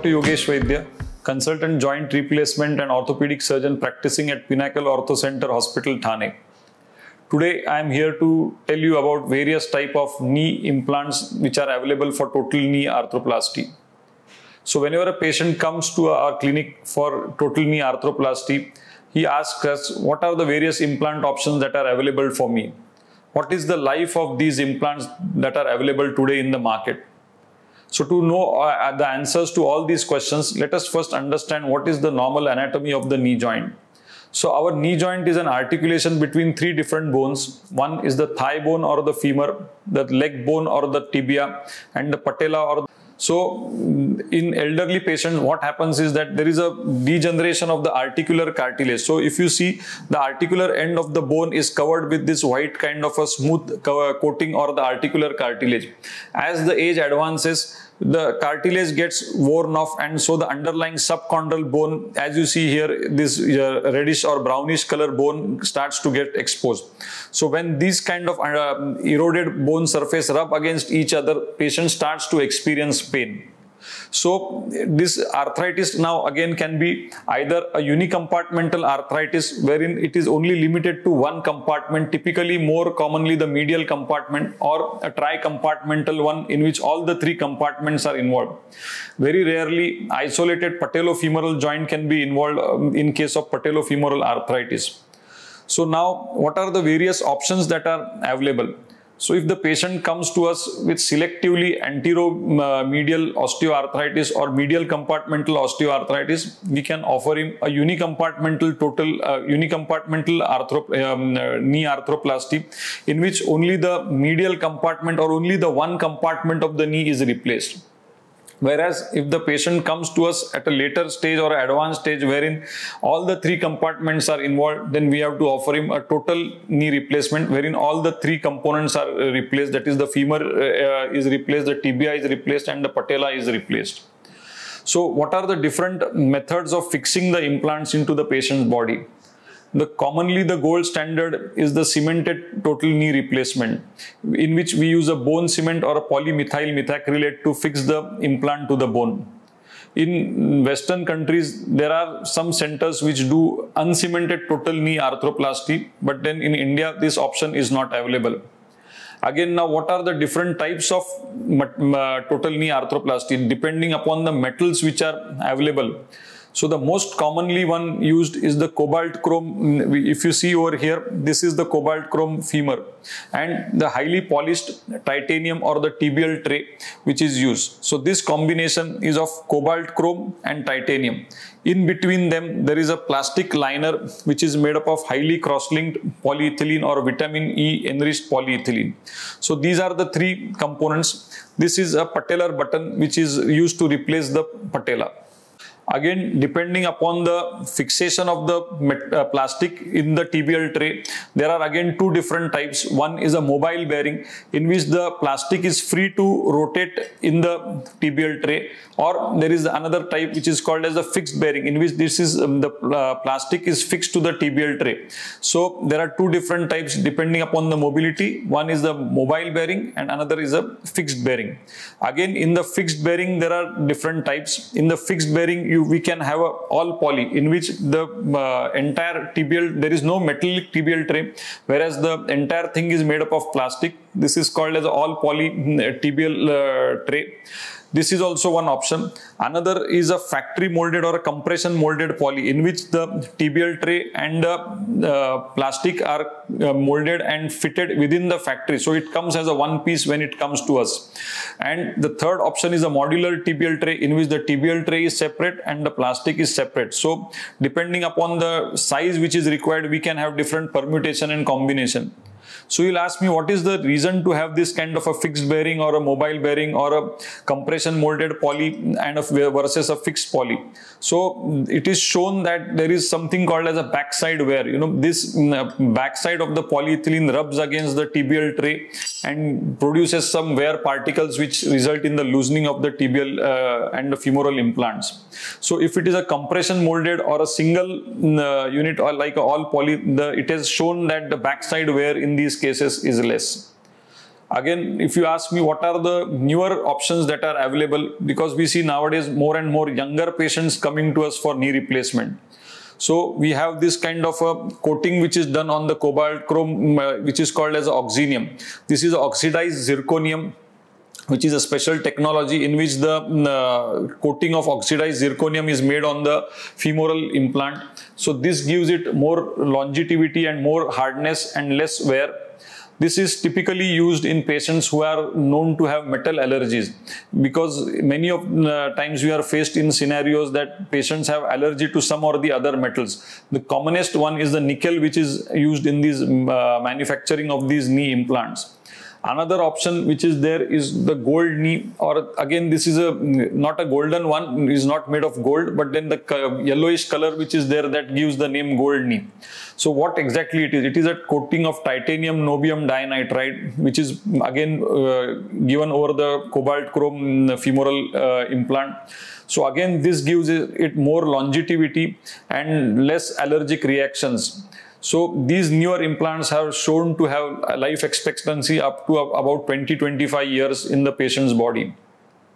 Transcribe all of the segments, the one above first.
Dr. Yogesh Vaidya, consultant joint replacement and orthopedic surgeon practicing at Pinnacle OrthoCentre Hospital, Thane. Today I am here to tell you about various type of knee implants which are available for total knee arthroplasty. So whenever a patient comes to our clinic for total knee arthroplasty, he asks us what are the various implant options that are available for me. What is the life of these implants that are available today in the market? So to know uh, the answers to all these questions, let us first understand what is the normal anatomy of the knee joint. So our knee joint is an articulation between three different bones. One is the thigh bone or the femur, the leg bone or the tibia, and the patella or the so in elderly patients, what happens is that there is a degeneration of the articular cartilage. So if you see the articular end of the bone is covered with this white kind of a smooth coating or the articular cartilage. As the age advances, the cartilage gets worn off and so the underlying subchondral bone as you see here this uh, reddish or brownish color bone starts to get exposed. So when these kind of uh, eroded bone surface rub against each other patient starts to experience pain so this arthritis now again can be either a unicompartmental arthritis wherein it is only limited to one compartment, typically more commonly the medial compartment or a tri-compartmental one in which all the three compartments are involved. Very rarely isolated patellofemoral joint can be involved um, in case of patellofemoral arthritis. So now what are the various options that are available? So if the patient comes to us with selectively anteromedial osteoarthritis or medial compartmental osteoarthritis, we can offer him a unicompartmental total uh, unicompartmental arthrop um, uh, knee arthroplasty in which only the medial compartment or only the one compartment of the knee is replaced. Whereas if the patient comes to us at a later stage or advanced stage wherein all the three compartments are involved, then we have to offer him a total knee replacement wherein all the three components are replaced. That is the femur uh, is replaced, the tibia is replaced and the patella is replaced. So what are the different methods of fixing the implants into the patient's body? The commonly the gold standard is the cemented total knee replacement in which we use a bone cement or a polymethyl methacrylate to fix the implant to the bone. In western countries there are some centers which do uncemented total knee arthroplasty but then in india this option is not available. Again now what are the different types of total knee arthroplasty? Depending upon the metals which are available so the most commonly one used is the cobalt chrome. If you see over here, this is the cobalt chrome femur and the highly polished titanium or the tibial tray which is used. So this combination is of cobalt chrome and titanium. In between them, there is a plastic liner which is made up of highly cross-linked polyethylene or vitamin E enriched polyethylene. So these are the three components. This is a patellar button which is used to replace the patella again depending upon the fixation of the uh, plastic in the tibial tray there are again two different types. One is a mobile bearing in which the plastic is free to rotate in the tibial tray or there is another type which is called as a fixed bearing in which this is um, the uh, plastic is fixed to the tibial tray. So there are two different types depending upon the mobility. One is the mobile bearing and another is a fixed bearing. Again in the fixed bearing there are different types. In the fixed bearing you we can have a all poly in which the uh, entire tibial there is no metallic tibial tray whereas the entire thing is made up of plastic. This is called as all poly uh, tibial uh, tray this is also one option. Another is a factory molded or a compression molded poly in which the tibial tray and the uh, plastic are uh, molded and fitted within the factory. So it comes as a one piece when it comes to us. And the third option is a modular tibial tray in which the tibial tray is separate and the plastic is separate. So depending upon the size which is required, we can have different permutation and combination. So you'll ask me what is the reason to have this kind of a fixed bearing or a mobile bearing or a compression molded poly and of versus a fixed poly. So it is shown that there is something called as a backside wear. You know, this mm, backside of the polyethylene rubs against the tibial tray and produces some wear particles which result in the loosening of the tibial uh, and the femoral implants. So if it is a compression molded or a single mm, uh, unit or like all poly, the, it has shown that the backside wear in these cases is less. Again, if you ask me what are the newer options that are available, because we see nowadays more and more younger patients coming to us for knee replacement. So we have this kind of a coating which is done on the cobalt chrome, uh, which is called as oxinium. This is oxidized zirconium which is a special technology in which the uh, coating of oxidized zirconium is made on the femoral implant. So this gives it more longevity and more hardness and less wear. This is typically used in patients who are known to have metal allergies because many of uh, times we are faced in scenarios that patients have allergy to some or the other metals. The commonest one is the nickel which is used in these uh, manufacturing of these knee implants. Another option which is there is the gold knee or again this is a not a golden one is not made of gold but then the yellowish color which is there that gives the name gold knee. So what exactly it is? It is a coating of titanium niobium dinitride which is again uh, given over the cobalt chrome femoral uh, implant. So again this gives it more longevity and less allergic reactions. So these newer implants have shown to have a life expectancy up to about 20-25 years in the patient's body.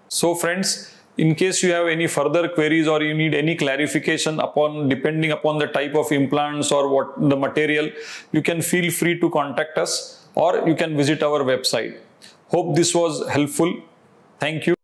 So friends, in case you have any further queries or you need any clarification upon depending upon the type of implants or what the material, you can feel free to contact us or you can visit our website. Hope this was helpful. Thank you.